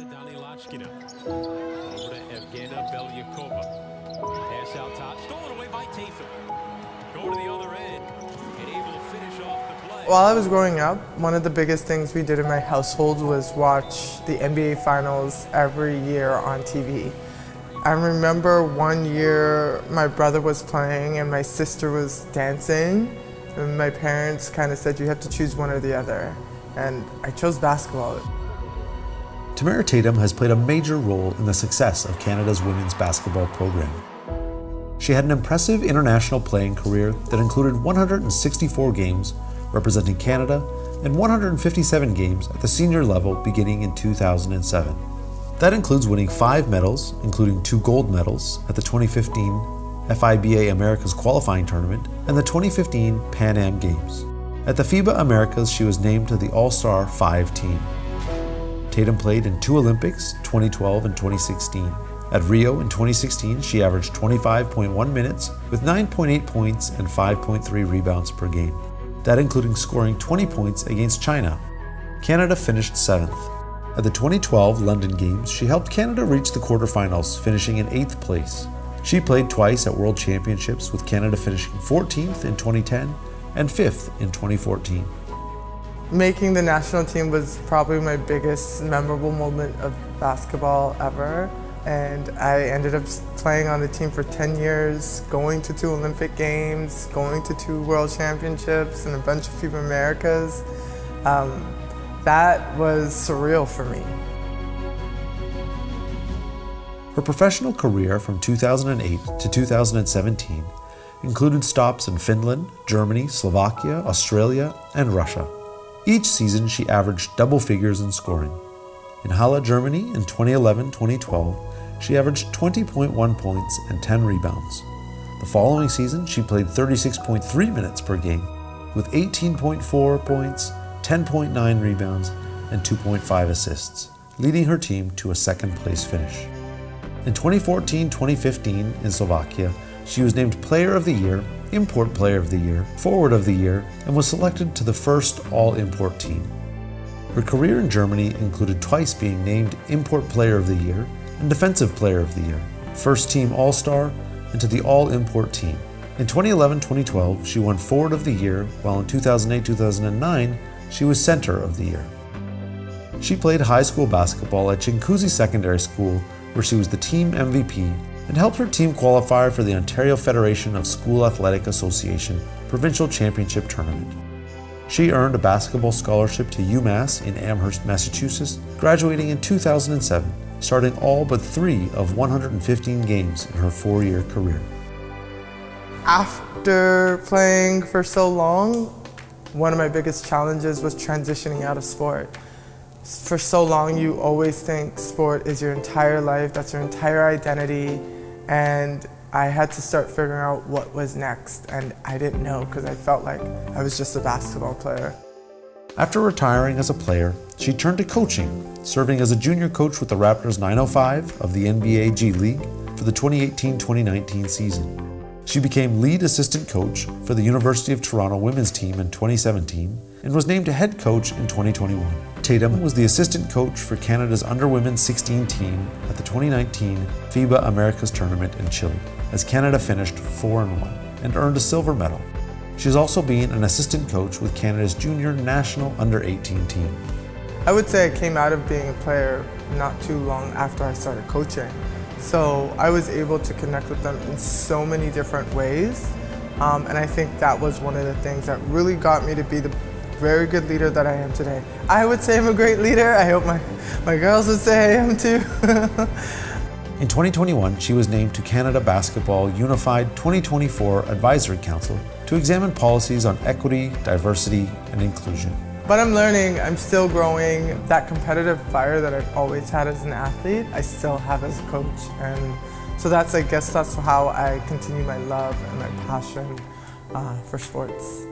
Over to Evgena Belyakova. Pass out top. Stolen away by. Go to the other end. And able to finish off the play. While I was growing up, one of the biggest things we did in my household was watch the NBA Finals every year on TV. I remember one year my brother was playing and my sister was dancing, and my parents kind of said you have to choose one or the other. And I chose basketball. Tamara Tatham has played a major role in the success of Canada's women's basketball program. She had an impressive international playing career that included 164 games representing Canada and 157 games at the senior level beginning in 2007. That includes winning five medals, including two gold medals at the 2015 FIBA Americas qualifying tournament and the 2015 Pan Am Games. At the FIBA Americas, she was named to the All Star 5 team. Tatham played in two Olympics, 2012 and 2016. At Rio in 2016, she averaged 25.1 minutes with 9.8 points and 5.3 rebounds per game. That including scoring 20 points against China. Canada finished seventh. At the 2012 London Games, she helped Canada reach the quarterfinals, finishing in eighth place. She played twice at World Championships, with Canada finishing 14th in 2010 and 5th in 2014. Making the national team was probably my biggest memorable moment of basketball ever. And I ended up playing on the team for 10 years, going to two Olympic Games, going to two World Championships, and a bunch of FIBA Americas. Um, that was surreal for me. Her professional career from 2008 to 2017 included stops in Finland, Germany, Slovakia, Australia, and Russia. Each season, she averaged double figures in scoring. In Halle, Germany in 2011 2012, she averaged 20.1 points and 10 rebounds. The following season, she played 36.3 minutes per game, with 18.4 points, 10.9 rebounds, and 2.5 assists, leading her team to a second place finish. In 2014 2015 in Slovakia, she was named Player of the Year Import Player of the Year, Forward of the Year, and was selected to the first All Import team. Her career in Germany included twice being named Import Player of the Year and Defensive Player of the Year, First Team All Star, and to the All Import team. In 2011 2012, she won Forward of the Year, while in 2008 2009, she was Center of the Year. She played high school basketball at Chinguacousy Secondary School, where she was the team MVP and helped her team qualify for the Ontario Federation of School Athletic Association Provincial Championship Tournament. She earned a basketball scholarship to UMass in Amherst, Massachusetts, graduating in 2007, starting all but three of 115 games in her four year career. After playing for so long, one of my biggest challenges was transitioning out of sport. For so long, you always think sport is your entire life, that's your entire identity, and I had to start figuring out what was next, and I didn't know because I felt like I was just a basketball player. After retiring as a player, she turned to coaching, serving as a junior coach with the Raptors 905 of the NBA G League for the 2018 2019 season. She became lead assistant coach for the University of Toronto women's team in 2017 and was named head coach in 2021. Tatham was the assistant coach for Canada's under women's 16 team at the 2019 FIBA Americas tournament in Chile, as Canada finished 4 1 and earned a silver medal. She has also been an assistant coach with Canada's junior national under 18 team. I would say I came out of being a player not too long after I started coaching. So I was able to connect with them in so many different ways. Um, and I think that was one of the things that really got me to be the very good leader that I am today. I would say I'm a great leader. I hope my, my girls would say I am too. In 2021, she was named to Canada Basketball Unified 2024 Advisory Council to examine policies on equity, diversity, and inclusion. But I'm learning, I'm still growing. That competitive fire that I've always had as an athlete, I still have as a coach. And so that's, I guess, that's how I continue my love and my passion uh, for sports.